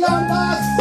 non